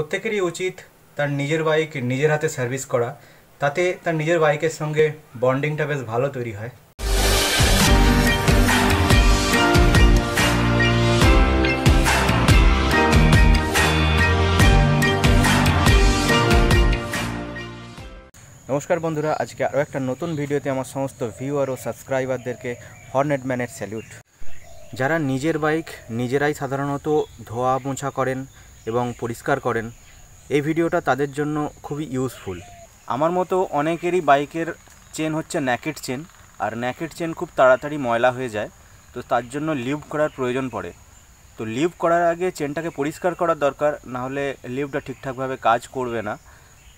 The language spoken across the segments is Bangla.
প্রত্যেকেরই উচিত তার নিজের বাইক নিজের হাতে সার্ভিস করা। তাতে তার নিজের বাইকের সঙ্গে বন্ডিংটা বেশ ভালো তৈরি হয়। নমস্কার বন্ধুরা, আজকে আরও একটা নতুন ভিডিওতে আমার সমস্ত ভিউয়ার ও সাবস্ক্রাইবারদেরকে হর্নেট ম্যানের স্যালিউট যারা নিজের বাইক নিজেরাই সাধারণত ধোয়া মোছা করেন এবং পরিষ্কার করেন। এই ভিডিওটা তাদের জন্য খুবই ইউজফুল আমার মতো অনেকেরই বাইকের চেন হচ্ছে ন্যাকেট চেন আর ন্যাকেট চেন খুব তাড়াতাড়ি ময়লা হয়ে যায়, তো তার জন্য লিভ করার প্রয়োজন পড়ে। তো লিভ করার আগে চেনটাকে পরিষ্কার করার দরকার, না হলে লিভটা ঠিকঠাকভাবে কাজ করবে না।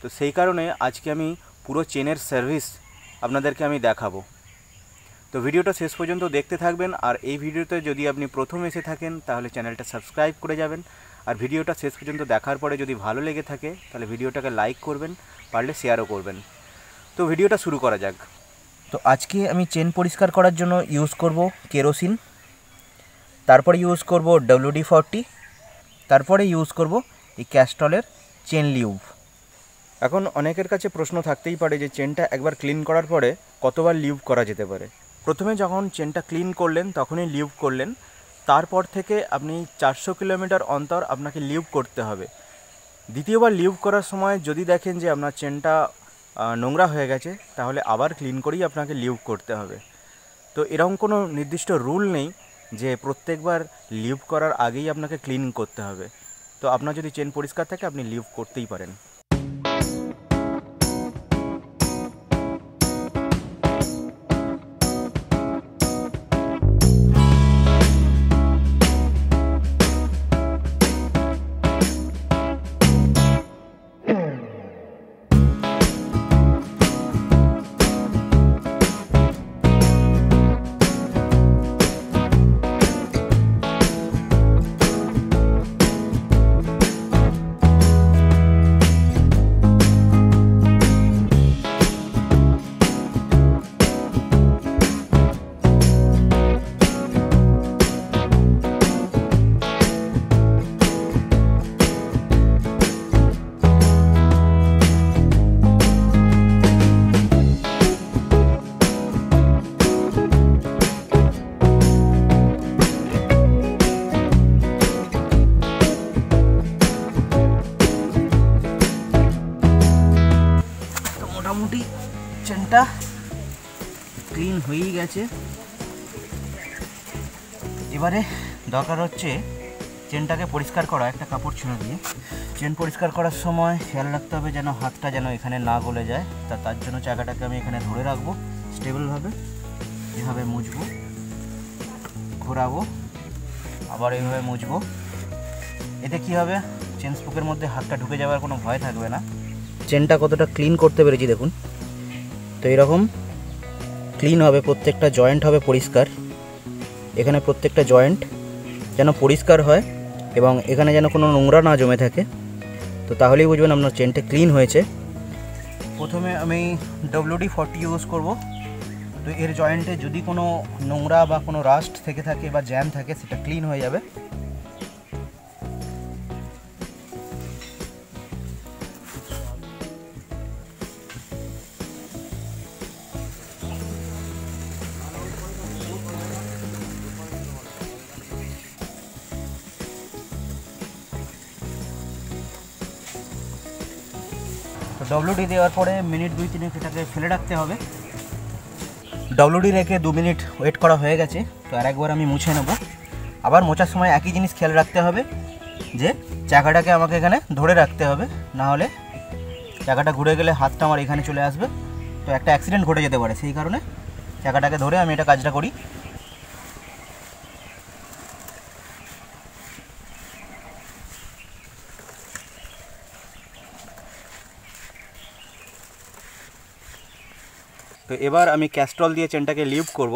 তো সেই কারণে আজকে আমি পুরো চেনের সার্ভিস আপনাদেরকে আমি দেখাবো। তো ভিডিওটা শেষ পর্যন্ত দেখতে থাকবেন, আর এই ভিডিওতে যদি আপনি প্রথম এসে থাকেন, তাহলে চ্যানেলটা সাবস্ক্রাইব করে যাবেন আর ভিডিওটা শেষ পর্যন্ত দেখার পরে যদি ভালো লেগে থাকে, তাহলে ভিডিওটাকে লাইক করবেন, পারলে শেয়ারও করবেন। তো ভিডিওটা শুরু করা যাক। তো আজকে আমি চেন পরিষ্কার করার জন্য ইউজ করব কেরোসিন, তারপরে ইউজ করব ডব্লিউডি ফর্টি তারপরে ইউজ করব এই ক্যাস্টলের চেন লিউভ এখন অনেকের কাছে প্রশ্ন থাকতেই পারে যে চেনটা একবার ক্লিন করার পরে কতবার লিভ করা যেতে পারে। প্রথমে যখন চেনটা ক্লিন করলেন, তখনই লিভ করলেন। তারপর থেকে আপনি চারশো কিলোমিটার অন্তর আপনাকে লিভ করতে হবে। দ্বিতীয়বার লিভ করার সময় যদি দেখেন যে আপনার চেনটা নোংরা হয়ে গেছে, তাহলে আবার ক্লিন করেই আপনাকে লিভ করতে হবে। তো এরকম কোনো নির্দিষ্ট রুল নেই যে প্রত্যেকবার লিভ করার আগেই আপনাকে ক্লিন করতে হবে। তো আপনার যদি চেন পরিষ্কার থাকে, আপনি লিভ করতেই পারেন। মোটামুটি চেনটা ক্লিন হয়েই গেছে। এবারে দরকার হচ্ছে চেনটাকে পরিষ্কার করা, একটা কাপড় ছিঁড়ে দিয়ে। চেন পরিষ্কার করার সময় খেয়াল রাখতে হবে যেন হাতটা যেন এখানে না গলে যায়। তা তার জন্য চাকাটাকে আমি এখানে ধরে রাখব স্টেবলভাবে এভাবে মুছবো, ঘোরাবো, আবার এইভাবে মুছবো। এতে কি হবে? চেন স্পুকের মধ্যে হাতটা ঢুকে যাওয়ার কোনো ভয় থাকবে না। চেনটা কতটা ক্লিন করতে পেরেছি দেখুন। তো এরকম ক্লিন হবে, প্রত্যেকটা জয়েন্ট হবে পরিষ্কার। এখানে প্রত্যেকটা জয়েন্ট যেন পরিষ্কার হয় এবং এখানে যেন কোনো নোংরা না জমে থাকে। তো তাহলেই বুঝবেন আপনার চেনটা ক্লিন হয়েছে। প্রথমে আমি ডব্লিউডি ফর্টি ইউজ করব। তো এর জয়েন্টে যদি কোনো নোংরা বা কোনো রাস্ট থেকে থাকে বা জ্যাম থাকে, সেটা ক্লিন হয়ে যাবে। তো ডব্লিউডি দেওয়ার পরে মিনিট দুই তিনেক এটাকে ফেলে রাখতে হবে। ডব্লিউডি রেখে দু মিনিট ওয়েট করা হয়ে গেছে, তো আর একবার আমি মুছে নেব। আবার মোছার সময় একই জিনিস খেয়াল রাখতে হবে, যে চাকাটাকে আমাকে এখানে ধরে রাখতে হবে, না হলে চাকাটা ঘুরে গেলে হাতটা আমার এখানে চলে আসবে। তো একটা অ্যাক্সিডেন্ট ঘটে যেতে পারে, সেই কারণে চাকাটাকে ধরে আমি এটা কাজটা করি। তো এবার আমি ক্যাস্ট্রল দিয়ে চেনটাকে লিভ করব।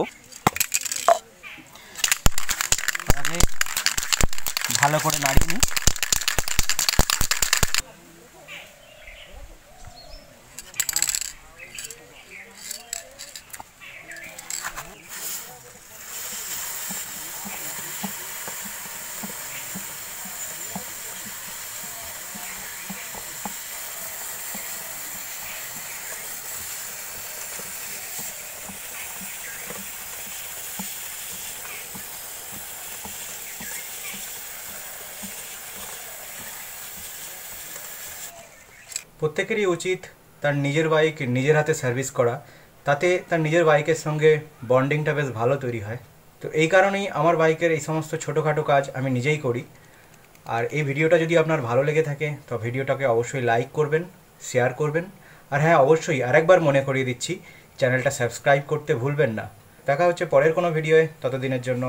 ভালো করে নাড়িয়ে নিই। প্রত্যেকেরই উচিত তার নিজের বাইক নিজের হাতে সার্ভিস করা। তাতে তার নিজের বাইকের সঙ্গে বন্ডিংটা বেশ ভালো তৈরি হয়। তো এই কারণেই আমার বাইকের এই সমস্ত ছোটোখাটো কাজ আমি নিজেই করি। আর এই ভিডিওটা যদি আপনার ভালো লেগে থাকে, তো ভিডিওটাকে অবশ্যই লাইক করবেন শেয়ার করবেন। আর হ্যাঁ অবশ্যই আরেকবার মনে করিয়ে দিচ্ছি চ্যানেলটা সাবস্ক্রাইব করতে ভুলবেন না। দেখা হচ্ছে পরের কোনো ভিডিওয়ে ততদিনের জন্য